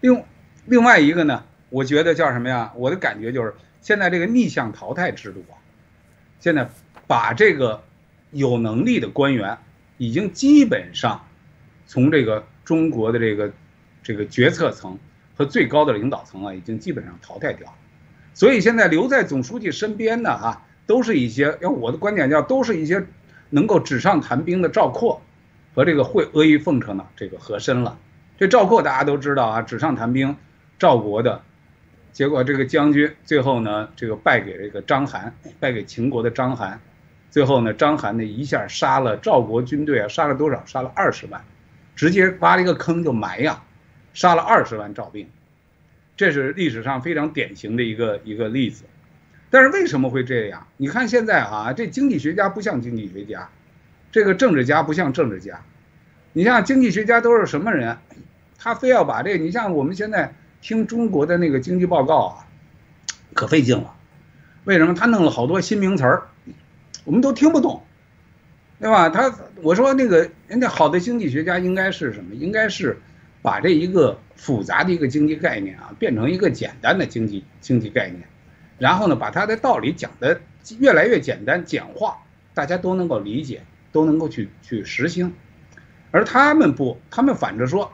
另另外一个呢，我觉得叫什么呀？我的感觉就是现在这个逆向淘汰制度啊，现在把这个有能力的官员已经基本上从这个中国的这个这个决策层和最高的领导层啊，已经基本上淘汰掉了。所以现在留在总书记身边的哈，都是一些，要我的观点叫，都是一些能够纸上谈兵的赵括，和这个会阿谀奉承的这个和珅了。这赵括大家都知道啊，纸上谈兵，赵国的，结果这个将军最后呢，这个败给这个章邯，败给秦国的章邯，最后呢，章邯呢一下杀了赵国军队啊，杀了多少？杀了二十万，直接挖了一个坑就埋呀，杀了二十万赵兵。这是历史上非常典型的一个一个例子，但是为什么会这样？你看现在啊，这经济学家不像经济学家，这个政治家不像政治家。你像经济学家都是什么人？他非要把这，你像我们现在听中国的那个经济报告啊，可费劲了。为什么？他弄了好多新名词儿，我们都听不懂，对吧？他我说那个人家好的经济学家应该是什么？应该是。把这一个复杂的一个经济概念啊，变成一个简单的经济经济概念，然后呢，把它的道理讲的越来越简单简化，大家都能够理解，都能够去去实行。而他们不，他们反着说，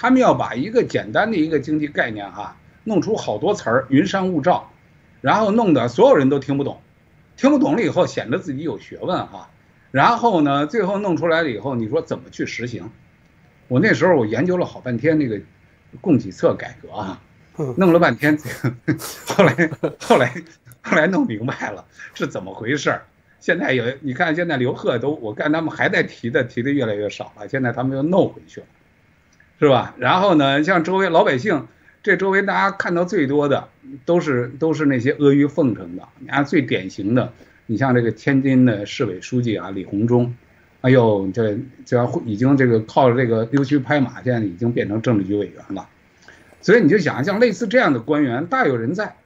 他们要把一个简单的一个经济概念哈，弄出好多词儿，云山雾罩，然后弄得所有人都听不懂，听不懂了以后显得自己有学问哈，然后呢，最后弄出来了以后，你说怎么去实行？我那时候我研究了好半天那个供给侧改革啊，弄了半天，后来后来后来弄明白了是怎么回事儿。现在有你看，现在刘贺都我看他们还在提的，提的越来越少了。现在他们又弄回去了，是吧？然后呢，像周围老百姓，这周围大家看到最多的都是都是那些阿谀奉承的。你看最典型的，你像这个天津的市委书记啊，李鸿忠。哎呦，这这已经这个靠着这个溜须拍马，现在已经变成政治局委员了。所以你就想，像类似这样的官员大有人在，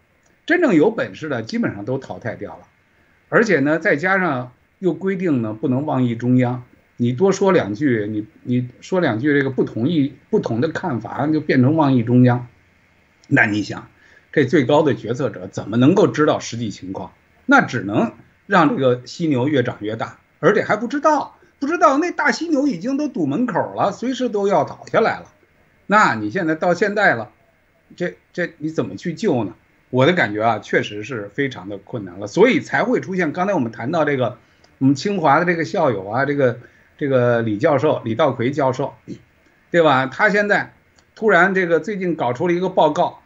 真正有本事的基本上都淘汰掉了。而且呢，再加上又规定呢，不能妄议中央。你多说两句，你你说两句这个不同意、不同的看法，就变成妄议中央。那你想，这最高的决策者怎么能够知道实际情况？那只能让这个犀牛越长越大，而且还不知道。不知道那大犀牛已经都堵门口了，随时都要倒下来了。那你现在到现在了，这这你怎么去救呢？我的感觉啊，确实是非常的困难了，所以才会出现刚才我们谈到这个，我们清华的这个校友啊，这个这个李教授李道奎教授，对吧？他现在突然这个最近搞出了一个报告，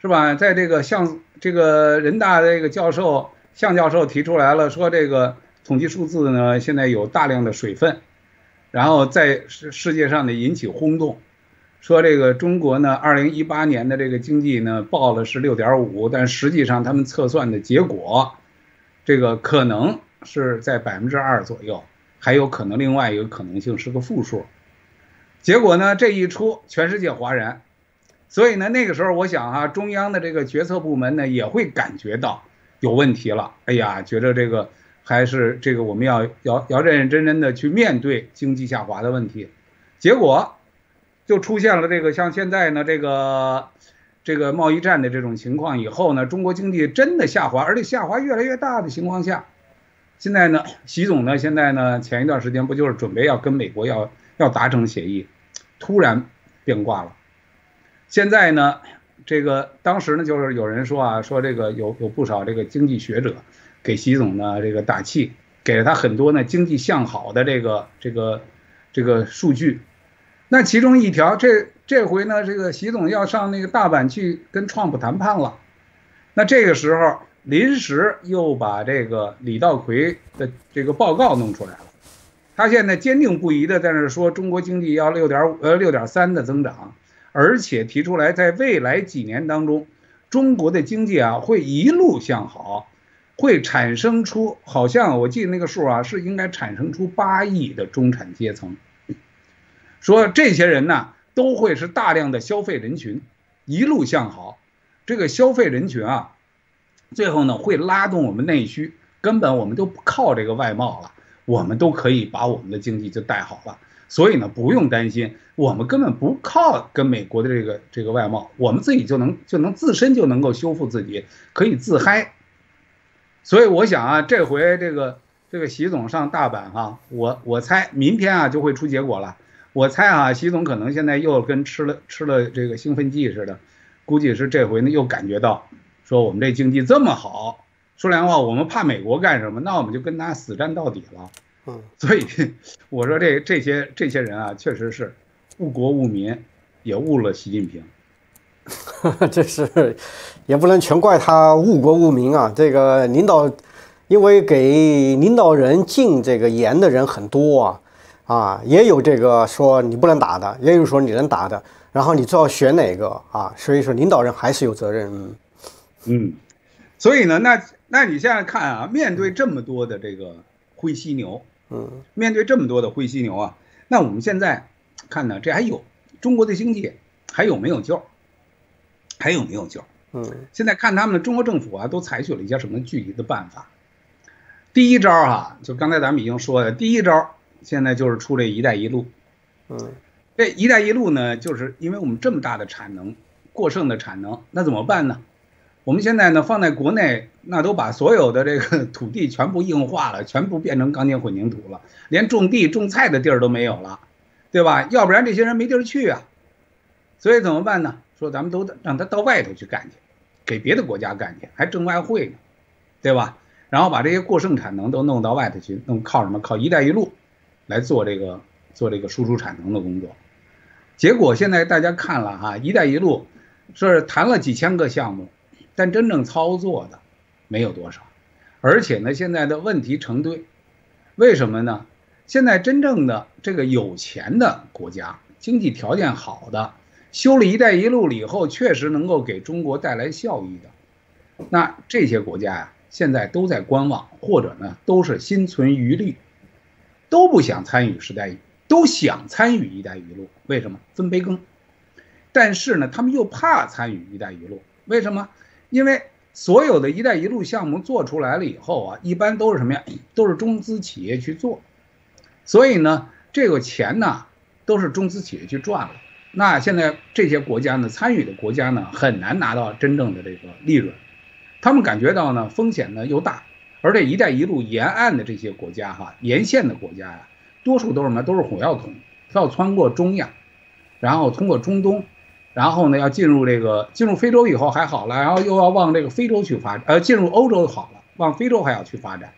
是吧？在这个向这个人大这个教授向教授提出来了，说这个。统计数字呢，现在有大量的水分，然后在世世界上呢引起轰动，说这个中国呢，二零一八年的这个经济呢报了是六点五，但实际上他们测算的结果，这个可能是在百分之二左右，还有可能另外一个可能性是个负数。结果呢这一出，全世界哗然，所以呢那个时候我想啊，中央的这个决策部门呢也会感觉到有问题了，哎呀，觉得这个。还是这个，我们要要要认认真真的去面对经济下滑的问题，结果就出现了这个像现在呢这个这个贸易战的这种情况以后呢，中国经济真的下滑，而且下滑越来越大的情况下，现在呢，习总呢现在呢前一段时间不就是准备要跟美国要要达成协议，突然变卦了，现在呢这个当时呢就是有人说啊说这个有有不少这个经济学者。给习总呢这个打气，给了他很多呢经济向好的这个这个这个数据，那其中一条，这这回呢这个习总要上那个大阪去跟创普谈判了，那这个时候临时又把这个李道葵的这个报告弄出来了，他现在坚定不移的在那说中国经济要六点五呃六点三的增长，而且提出来在未来几年当中，中国的经济啊会一路向好。会产生出，好像我记得那个数啊，是应该产生出八亿的中产阶层。说这些人呢，都会是大量的消费人群，一路向好。这个消费人群啊，最后呢会拉动我们内需，根本我们都不靠这个外贸了，我们都可以把我们的经济就带好了。所以呢，不用担心，我们根本不靠跟美国的这个这个外贸，我们自己就能就能自身就能够修复自己，可以自嗨。所以我想啊，这回这个这个习总上大阪哈，我我猜明天啊就会出结果了。我猜啊，习总可能现在又跟吃了吃了这个兴奋剂似的，估计是这回呢又感觉到说我们这经济这么好，说良话，我们怕美国干什么？那我们就跟他死战到底了。嗯，所以我说这这些这些人啊，确实是误国误民，也误了习近平。这是也不能全怪他误国误民啊。这个领导，因为给领导人进这个言的人很多啊，啊，也有这个说你不能打的，也有说你能打的，然后你最好选哪个啊？所以说领导人还是有责任。嗯嗯，所以呢，那那你现在看啊，面对这么多的这个灰犀牛。嗯，面对这么多的灰犀牛啊，那我们现在看呢，这还有中国的经济还有没有救？还有没有救？嗯，现在看他们中国政府啊，都采取了一些什么具体的办法？第一招哈，就刚才咱们已经说的，第一招现在就是出这“一带一路”。嗯，这“一带一路”呢，就是因为我们这么大的产能，过剩的产能，那怎么办呢？我们现在呢，放在国内，那都把所有的这个 土地全部硬化了，全部变成钢筋混凝土了，连种地种菜的地儿都没有了，对吧？要不然这些人没地儿去啊。所以怎么办呢？说咱们都让他到外头去干去，给别的国家干去，还挣外汇呢，对吧？然后把这些过剩产能都弄到外头去，弄靠什么？靠“一带一路”来做这个做这个输出产能的工作。结果现在大家看了哈，“一带一路”是谈了几千个项目。但真正操作的没有多少，而且呢，现在的问题成堆，为什么呢？现在真正的这个有钱的国家，经济条件好的，修了一带一路了以后，确实能够给中国带来效益的，那这些国家呀，现在都在观望，或者呢，都是心存余虑，都不想参与“时代”，都想参与“一带一路”，为什么？分杯羹。但是呢，他们又怕参与“一带一路”，为什么？因为所有的一带一路项目做出来了以后啊，一般都是什么呀？都是中资企业去做，所以呢，这个钱呢都是中资企业去赚了。那现在这些国家呢，参与的国家呢，很难拿到真正的这个利润。他们感觉到呢，风险呢又大，而这一带一路沿岸的这些国家哈，沿线的国家呀，多数都是什么？都是火药桶，它要穿过中亚，然后通过中东。然后呢，要进入这个进入非洲以后还好了，然后又要往这个非洲去发展，呃，进入欧洲好了，往非洲还要去发展。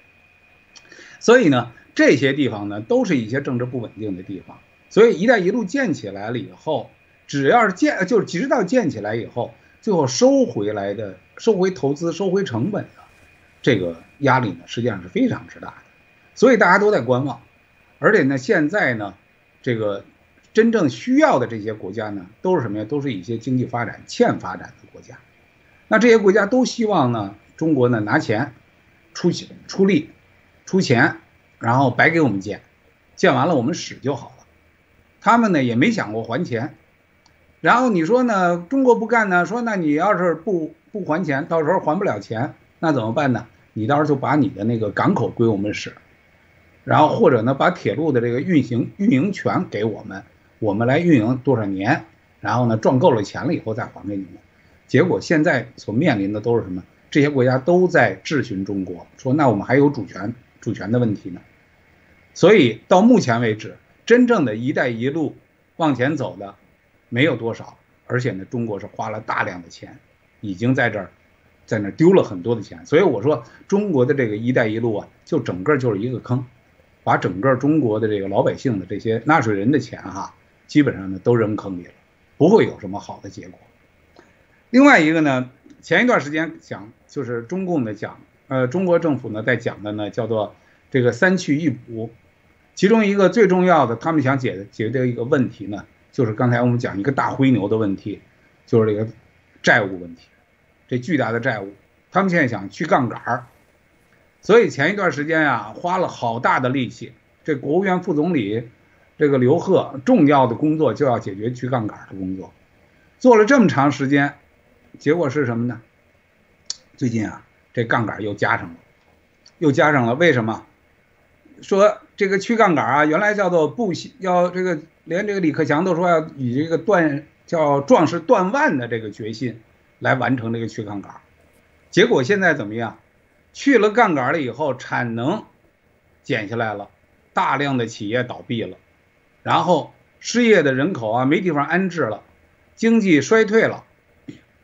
所以呢，这些地方呢，都是一些政治不稳定的地方。所以“一带一路”建起来了以后，只要是建，就是直到建起来以后，最后收回来的、收回投资、收回成本的这个压力呢，实际上是非常之大的。所以大家都在观望，而且呢，现在呢，这个。真正需要的这些国家呢，都是什么呀？都是一些经济发展欠发展的国家。那这些国家都希望呢，中国呢拿钱，出钱出力，出钱，然后白给我们建，建完了我们使就好了。他们呢也没想过还钱。然后你说呢，中国不干呢？说那你要是不不还钱，到时候还不了钱，那怎么办呢？你到时候就把你的那个港口归我们使，然后或者呢把铁路的这个运行运营权给我们。我们来运营多少年，然后呢赚够了钱了以后再还给你们。结果现在所面临的都是什么？这些国家都在质询中国，说那我们还有主权主权的问题呢。所以到目前为止，真正的一带一路往前走的没有多少，而且呢中国是花了大量的钱，已经在这儿在那丢了很多的钱。所以我说中国的这个一带一路啊，就整个就是一个坑，把整个中国的这个老百姓的这些纳税人的钱哈。基本上呢都扔坑里了，不会有什么好的结果。另外一个呢，前一段时间讲就是中共的讲，呃，中国政府呢在讲的呢叫做这个三去一补，其中一个最重要的，他们想解决的一个问题呢，就是刚才我们讲一个大灰牛的问题，就是这个债务问题，这巨大的债务，他们现在想去杠杆儿，所以前一段时间呀花了好大的力气，这国务院副总理。这个刘鹤重要的工作就要解决去杠杆的工作，做了这么长时间，结果是什么呢？最近啊，这杠杆又加上了，又加上了。为什么？说这个去杠杆啊，原来叫做不惜要这个，连这个李克强都说要以这个断叫壮士断腕的这个决心来完成这个去杠杆，结果现在怎么样？去了杠杆了以后，产能减下来了，大量的企业倒闭了，然后失业的人口啊没地方安置了，经济衰退了，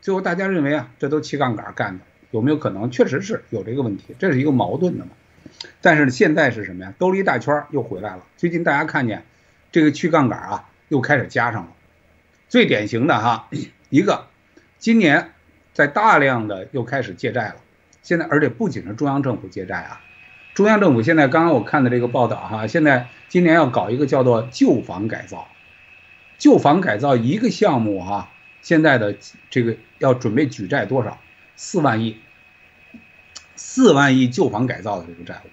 最后大家认为啊，这都去杠杆干的，有没有可能？确实是有这个问题，这是一个矛盾的嘛。但是现在是什么呀？兜了一大圈又回来了。最近大家看见这个去杠杆啊，又开始加上了。最典型的哈，一个今年在大量的又开始借债了。现在，而且不仅是中央政府借债啊，中央政府现在刚刚我看的这个报道哈，现在今年要搞一个叫做旧房改造，旧房改造一个项目哈，现在的这个要准备举债多少？四万亿，四万亿旧房改造的这个债务，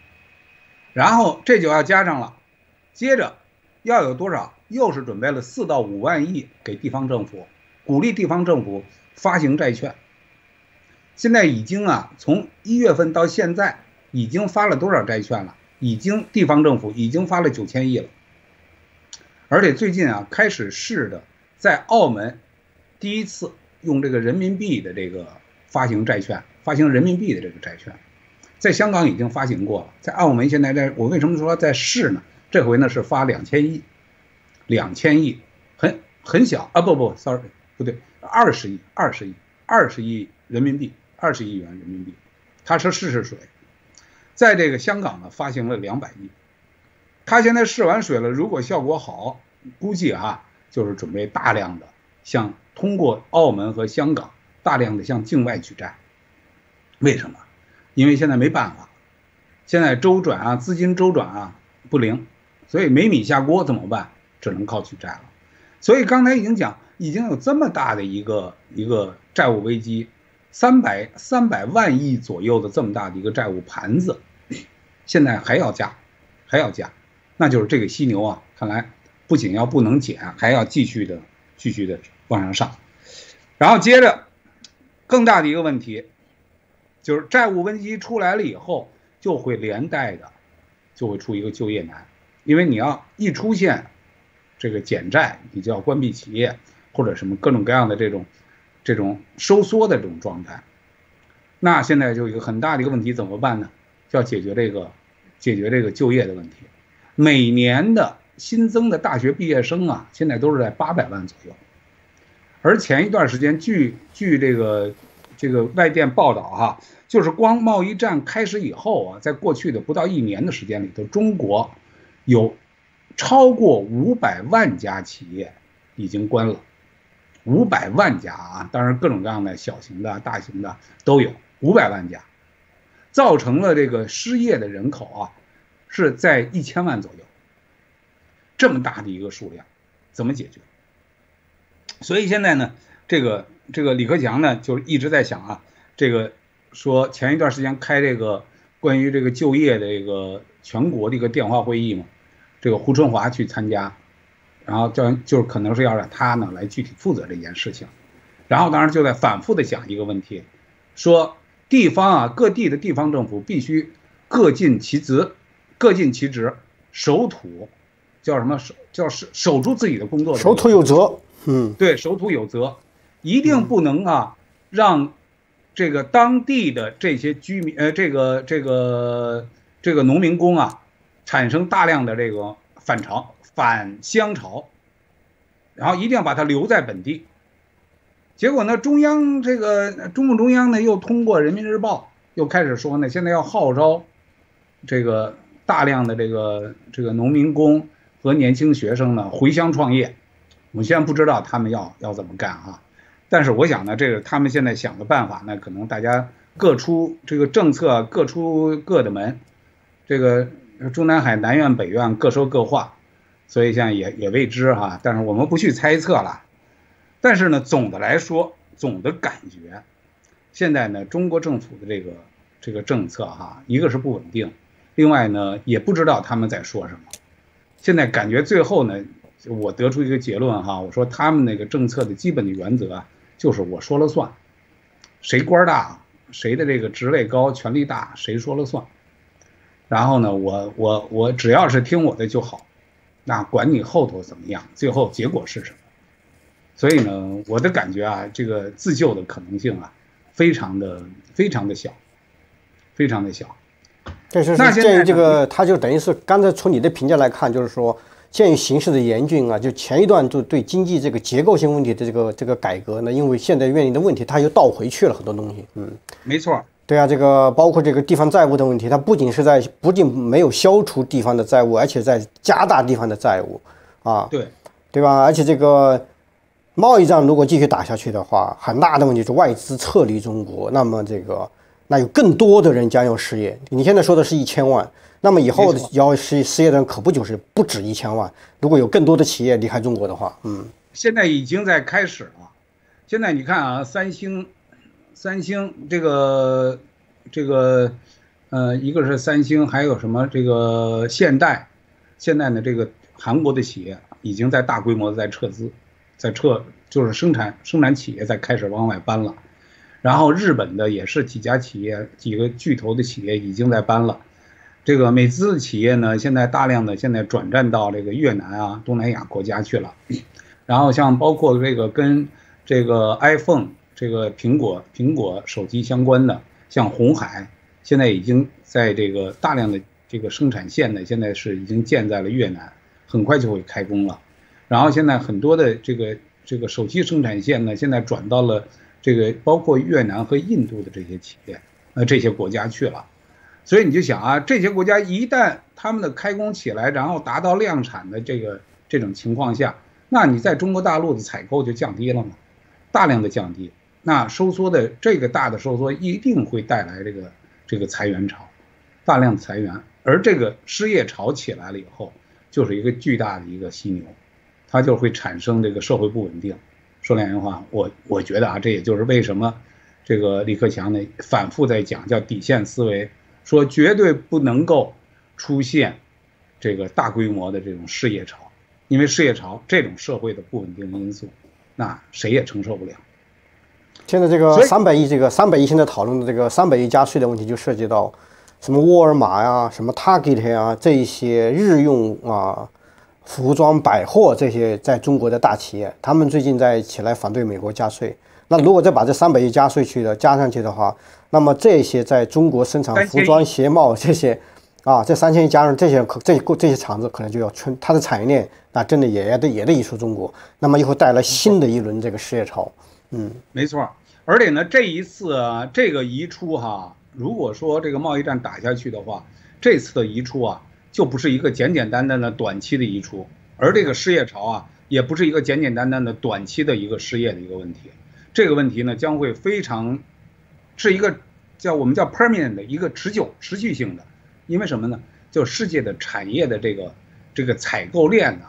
然后这就要加上了，接着要有多少？又是准备了四到五万亿给地方政府，鼓励地方政府发行债券。现在已经啊，从一月份到现在，已经发了多少债券了？已经地方政府已经发了九千亿了。而且最近啊，开始试的在澳门，第一次用这个人民币的这个发行债券，发行人民币的这个债券，在香港已经发行过了，在澳门现在在，我为什么说在试呢？这回呢是发两千亿，两千亿，很很小啊，不不，sorry，不对，二十亿，二十亿，二十亿人民币。二十亿元人民币，他说试试水，在这个香港呢发行了两百亿，他现在试完水了，如果效果好，估计啊就是准备大量的向通过澳门和香港大量的向境外举债，为什么？因为现在没办法，现在周转啊资金周转啊不灵，所以没米下锅怎么办？只能靠举债了。所以刚才已经讲，已经有这么大的一个一个债务危机。三百三百万亿左右的这么大的一个债务盘子，现在还要加，还要加，那就是这个犀牛啊，看来不仅要不能减，还要继续的继续的往上上。然后接着更大的一个问题，就是债务危机出来了以后，就会连带的就会出一个就业难，因为你要一出现这个减债，你就要关闭企业或者什么各种各样的这种。这种收缩的这种状态，那现在就一个很大的一个问题，怎么办呢？要解决这个，解决这个就业的问题。每年的新增的大学毕业生啊，现在都是在八百万左右。而前一段时间，据据这个这个外电报道哈，就是光贸易战开始以后啊，在过去的不到一年的时间里头，中国有超过五百万家企业已经关了。五百万家啊，当然各种各样的小型的、大型的都有，五百万家，造成了这个失业的人口啊，是在一千万左右。这么大的一个数量，怎么解决？所以现在呢，这个这个李克强呢，就一直在想啊，这个说前一段时间开这个关于这个就业的这个全国的一个电话会议嘛，这个胡春华去参加。然后叫就是可能是要让他呢来具体负责这件事情，然后当然就在反复的讲一个问题，说地方啊各地的地方政府必须各尽其职，各尽其职，守土，叫什么守叫守守住自己的工作，守土有责，嗯，对，守土有责，一定不能啊让这个当地的这些居民呃这个这个这个农民工啊产生大量的这个反潮。反乡潮，然后一定要把它留在本地。结果呢，中央这个中共中央呢又通过人民日报又开始说呢，现在要号召这个大量的这个这个农民工和年轻学生呢回乡创业。我们现在不知道他们要要怎么干啊，但是我想呢，这个他们现在想的办法呢，可能大家各出这个政策，各出各的门。这个中南海南院北院各说各话。所以现在也也未知哈，但是我们不去猜测了。但是呢，总的来说，总的感觉，现在呢，中国政府的这个这个政策哈，一个是不稳定，另外呢，也不知道他们在说什么。现在感觉最后呢，我得出一个结论哈，我说他们那个政策的基本的原则就是我说了算，谁官大，谁的这个职位高，权力大，谁说了算。然后呢，我我我只要是听我的就好，那管你后头怎么样，最后结果是什么？所以呢，我的感觉啊，这个自救的可能性啊，非常的非常的小，非常的小。这是鉴于这个，他就等于是刚才从你的评价来看，就是说，鉴于形势的严峻啊，就前一段就对经济这个结构性问题的这个这个改革呢，因为现在面临的问题，他又倒回去了很多东西。嗯，没错。对啊，这个包括这个地方债务的问题，它不仅是在不仅没有消除地方的债务，而且在加大地方的债务，啊，对，对吧？而且这个贸易战如果继续打下去的话，很大的问题是外资撤离中国，那么这个那有更多的人将要失业。你现在说的是一千万，那么以后要失失业的人可不就是不止一千万？如果有更多的企业离开中国的话，嗯，现在已经在开始了。现在你看啊，三星。三星这个，这个，呃，一个是三星，还有什么这个现代，现在呢这个韩国的企业已经在大规模的在撤资，在撤，就是生产生产企业在开始往外搬了，然后日本的也是几家企业，几个巨头的企业已经在搬了，这个美资企业呢现在大量的现在转战到这个越南啊东南亚国家去了，然后像包括这个跟这个 iPhone。这个苹果苹果手机相关的，像红海，现在已经在这个大量的这个生产线呢，现在是已经建在了越南，很快就会开工了。然后现在很多的这个这个手机生产线呢，现在转到了这个包括越南和印度的这些企业，呃这些国家去了。所以你就想啊，这些国家一旦他们的开工起来，然后达到量产的这个这种情况下，那你在中国大陆的采购就降低了嘛，大量的降低。那收缩的这个大的收缩一定会带来这个这个裁员潮，大量裁员，而这个失业潮起来了以后，就是一个巨大的一个犀牛，它就会产生这个社会不稳定。说两句话，我我觉得啊，这也就是为什么这个李克强呢反复在讲叫底线思维，说绝对不能够出现这个大规模的这种失业潮，因为失业潮这种社会的不稳定因素，那谁也承受不了。现在这个三百亿，这个三百亿现在讨论的这个三百亿加税的问题，就涉及到什么沃尔玛呀、什么 Target 呀这些日用啊、服装、百货这些在中国的大企业，他们最近在起来反对美国加税。那如果再把这三百亿加税去的加上去的话，那么这些在中国生产服装、鞋帽这些啊，这三千亿加上这些可这这些厂子可能就要春，它的产业链那真的也得也得移出中国，那么又会带来新的一轮这个失业潮。嗯，没错。而且呢，这一次，这个移出哈，如果说这个贸易战打下去的话，这次的移出啊，就不是一个简简单单的短期的移出，而这个失业潮啊，也不是一个简简单单的短期的一个失业的一个问题，这个问题呢，将会非常，是一个叫我们叫 permanent 的一个持久持续性的，因为什么呢？就世界的产业的这个这个采购链呢，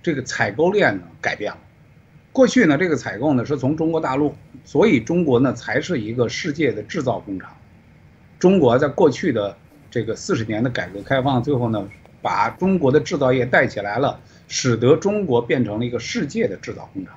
这个采购链呢改变了。过去呢，这个采购呢是从中国大陆，所以中国呢才是一个世界的制造工厂。中国在过去的这个四十年的改革开放，最后呢把中国的制造业带起来了，使得中国变成了一个世界的制造工厂。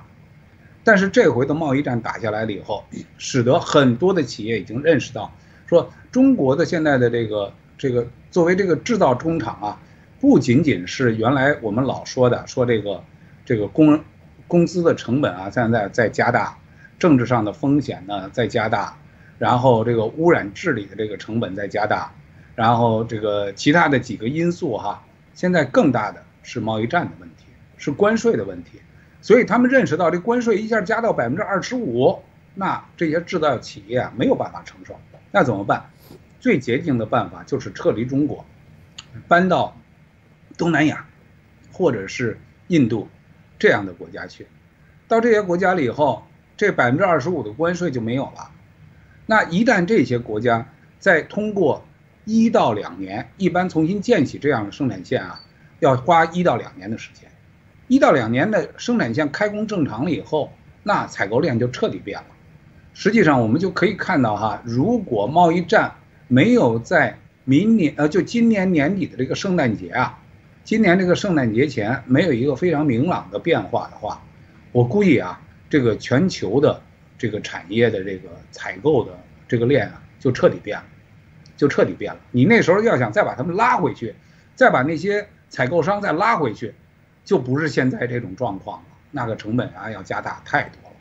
但是这回的贸易战打下来了以后，使得很多的企业已经认识到，说中国的现在的这个这个作为这个制造工厂啊，不仅仅是原来我们老说的说这个这个工人。工资的成本啊，现在在加大，政治上的风险呢在加大，然后这个污染治理的这个成本在加大，然后这个其他的几个因素哈，现在更大的是贸易战的问题，是关税的问题，所以他们认识到这关税一下加到百分之二十五，那这些制造企业没有办法承受，那怎么办？最捷径的办法就是撤离中国，搬到东南亚，或者是印度。这样的国家去，到这些国家了以后，这百分之二十五的关税就没有了。那一旦这些国家再通过一到两年，一般重新建起这样的生产线啊，要花一到两年的时间。一到两年的生产线开工正常了以后，那采购链就彻底变了。实际上，我们就可以看到哈，如果贸易战没有在明年呃，就今年年底的这个圣诞节啊。今年这个圣诞节前没有一个非常明朗的变化的话，我估计啊，这个全球的这个产业的这个采购的这个链啊，就彻底变了，就。彻底变了。你那时候要想再把他们拉回去，再把那些采购商再拉回去，就不是现在这种状况了，那个成本啊要加大太多了。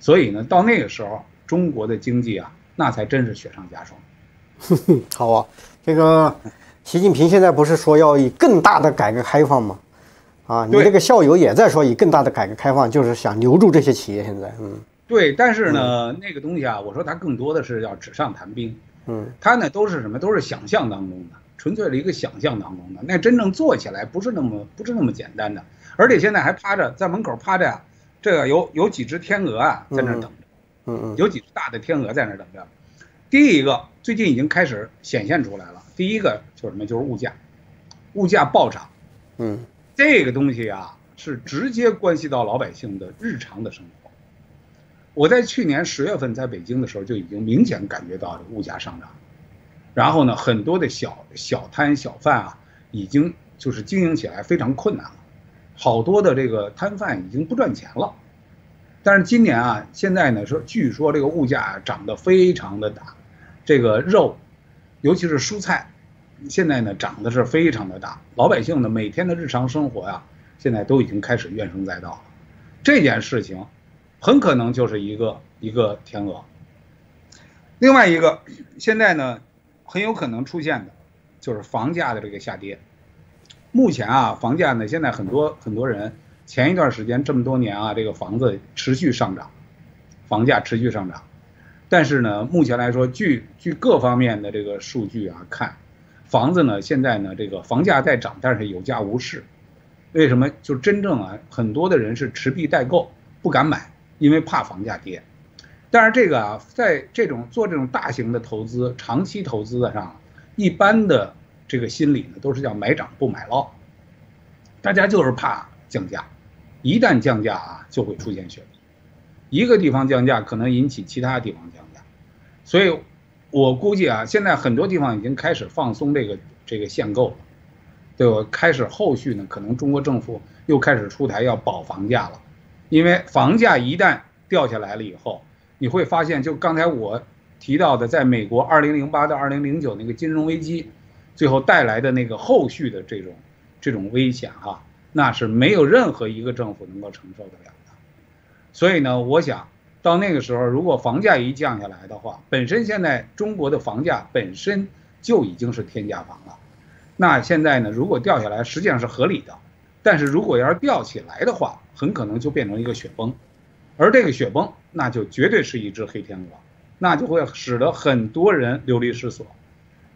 所以呢，到那个时候，中国的经济啊，那才真是雪上加霜。好啊，这个习近平现在不是说要以更大的改革开放吗？啊，你这个校友也在说以更大的改革开放，就是想留住这些企业。现在，嗯，对，但是呢，那个东西啊，我说它更多的是要纸上谈兵，嗯，它呢都是什么？都是想象当中的，纯粹的一个想象当中的。那真正做起来不是那么不是那么简单的，而且现在还趴着在门口趴着呀，这个有有几只天鹅啊在那等着，嗯嗯，有几只大的天鹅在那等着。第一个最近已经开始显现出来了，第一个就是什么？就是物价，物价暴涨，嗯。这个东西啊，是直接关系到老百姓的日常的生活。我在去年十月份在北京的时候，就已经明显感觉到物价上涨。然后呢，很多的小小摊小贩啊，已经就是经营起来非常困难了。好多的这个摊贩已经不赚钱了。但是今年啊，现在呢说，据说这个物价涨得非常的大，这个肉，尤其是蔬菜。现在呢，涨的是非常的大，老百姓呢每天的日常生活呀，现在都已经开始怨声载道了。这件事情，很可能就是一个一个天鹅。另外一个，现在呢，很有可能出现的，就是房价的这个下跌。目前啊，房价呢，现在很多很多人前一段时间这么多年啊，这个房子持续上涨，房价持续上涨。但是呢，目前来说，据据各方面的这个数据啊看。房子呢，现在呢，这个房价在涨，但是有价无市。为什么？就真正啊，很多的人是持币待购，不敢买，因为怕房价跌。但是这个啊，在这种做这种大型的投资、长期投资的上，一般的这个心理呢，都是叫买涨不买落。大家就是怕降价，一旦降价啊，就会出现血崩。一个地方降价，可能引起其他地方降价，所以。我估计啊，现在很多地方已经开始放松这个这个限购了，对吧？开始后续呢，可能中国政府又开始出台要保房价了，因为房价一旦掉下来了以后，你会发现，就刚才我提到的，在美国2008到2009那个金融危机，最后带来的那个后续的这种这种危险哈，那是没有任何一个政府能够承受得了的。所以呢，我想。到那个时候，如果房价一降下来的话，本身现在中国的房价本身就已经是天价房了，那现在呢，如果掉下来，实际上是合理的。但是如果要是掉起来的话，很可能就变成一个雪崩，而这个雪崩，那就绝对是一只黑天鹅，那就会使得很多人流离失所。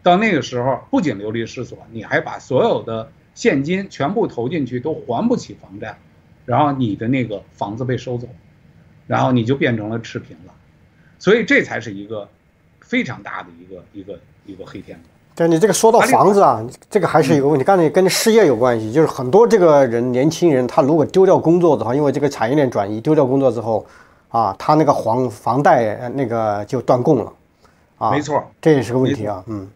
到那个时候，不仅流离失所，你还把所有的现金全部投进去，都还不起房贷，然后你的那个房子被收走。然后你就变成了赤贫了，所以这才是一个非常大的一个一个一个黑天鹅。对你这个说到房子啊，这个还是有个问题，刚才跟失业有关系，就是很多这个人年轻人，他如果丢掉工作的话，因为这个产业链转移，丢掉工作之后，啊，他那个房房贷那个就断供了，啊，没错，这也是个问题啊，嗯。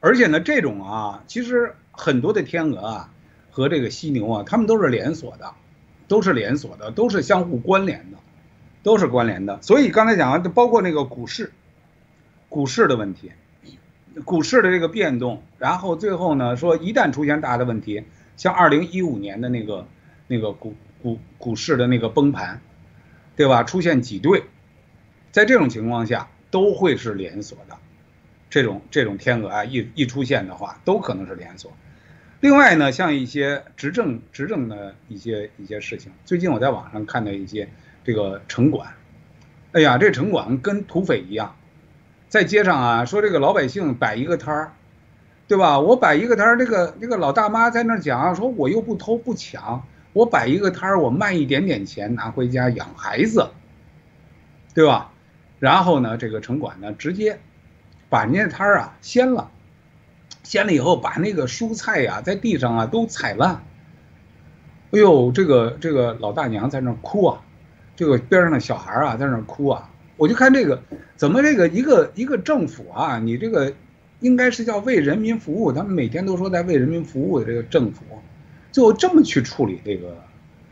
而且呢，这种啊，其实很多的天鹅啊和这个犀牛啊，他们都是连锁的，都是连锁的，都是相互关联的。都是关联的，所以刚才讲的包括那个股市，股市的问题，股市的这个变动，然后最后呢说一旦出现大的问题，像二零一五年的那个那个股股股市的那个崩盘，对吧？出现挤兑，在这种情况下都会是连锁的，这种这种天鹅啊一一出现的话，都可能是连锁。另外呢，像一些执政执政的一些一些事情，最近我在网上看到一些。这个城管，哎呀，这城管跟土匪一样，在街上啊，说这个老百姓摆一个摊儿，对吧？我摆一个摊儿，这个这个老大妈在那讲，啊说我又不偷不抢，我摆一个摊儿，我卖一点点钱拿回家养孩子，对吧？然后呢，这个城管呢，直接把人家摊儿啊掀了，掀了以后，把那个蔬菜呀在地上啊都踩烂，哎呦，这个这个老大娘在那哭啊。这个边上的小孩啊，在那哭啊，我就看这个，怎么这个一个一个政府啊，你这个应该是叫为人民服务，他们每天都说在为人民服务的这个政府，就这么去处理这个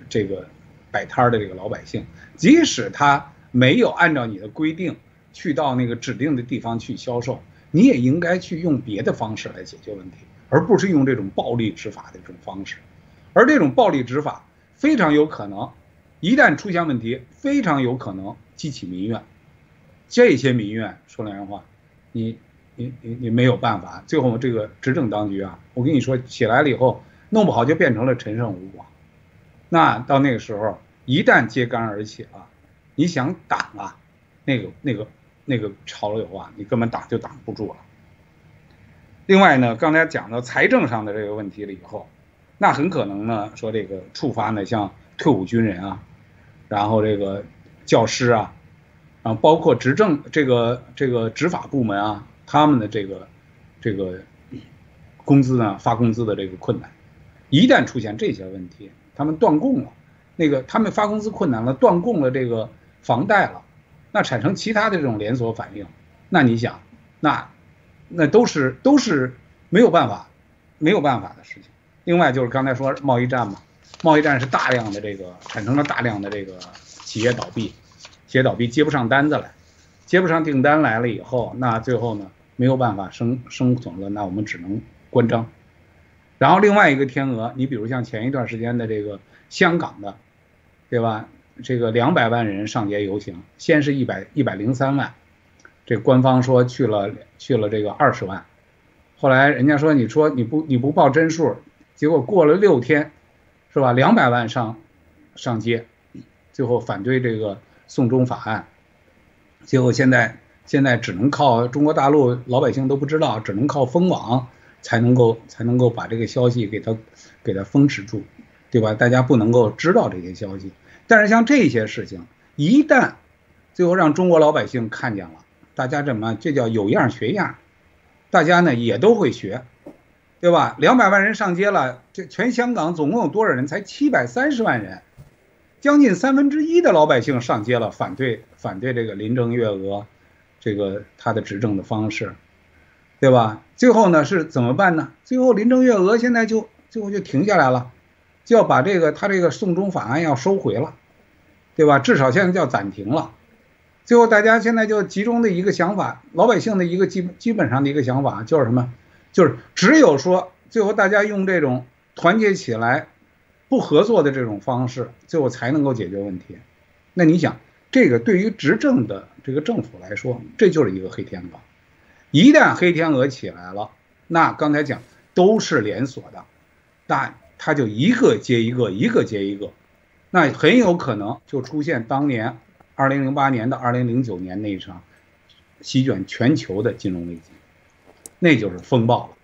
这个摆摊的这个老百姓，即使他没有按照你的规定去到那个指定的地方去销售，你也应该去用别的方式来解决问题，而不是用这种暴力执法的这种方式。而这种暴力执法非常有可能，一旦出现问题，非常有可能激起民怨。这些民怨，说良心话，你你你你没有办法。最后这个执政当局啊，我跟你说起来了以后，弄不好就变成了陈胜吴广。那到那个时候，一旦揭竿而起了，你想挡啊，那个那个那个潮流啊，你根本挡就挡不住了。另外呢，刚才讲到财政上的这个问题了以后，那很可能呢，说这个触发呢，像退伍军人啊，然后这个教师啊。啊，包括执政这个这个执法部门啊，他们的这个这个工资呢，发工资的这个困难，一旦出现这些问题，他们断供了，那个他们发工资困难了，断供了这个房贷了，那产生其他的这种连锁反应，那你想，那那都是都是没有办法没有办法的事情。另外就是刚才说贸易战嘛，贸易战是大量的这个产生了大量的这个企业倒闭。接倒闭接不上单子来，接不上订单来了以后，那最后呢没有办法生生存了，那我们只能关张。然后另外一个天鹅，你比如像前一段时间的这个香港的，对吧？这个两百万人上街游行，先是一百一百零三万，这官方说去了去了这个二十万，后来人家说你说你不你不报真数，结果过了六天，是吧？两百万上上街，最后反对这个。送中法案，结果现在现在只能靠中国大陆老百姓都不知道，只能靠封网才能够才能够把这个消息给它给它封持住，对吧？大家不能够知道这些消息。但是像这些事情，一旦最后让中国老百姓看见了，大家怎么这叫有样学样，大家呢也都会学，对吧？两百万人上街了，这全香港总共有多少人？才七百三十万人。将近三分之一的老百姓上街了，反对反对这个林郑月娥，这个他的执政的方式，对吧？最后呢是怎么办呢？最后林郑月娥现在就最后就停下来了，就要把这个他这个送中法案要收回了，对吧？至少现在叫暂停了。最后大家现在就集中的一个想法，老百姓的一个基基本上的一个想法就是什么？就是只有说最后大家用这种团结起来。不合作的这种方式，最后才能够解决问题。那你想，这个对于执政的这个政府来说，这就是一个黑天鹅。一旦黑天鹅起来了，那刚才讲都是连锁的，那它就一个接一个，一个接一个，那很有可能就出现当年二零零八年到二零零九年那一场席卷全球的金融危机，那就是风暴了。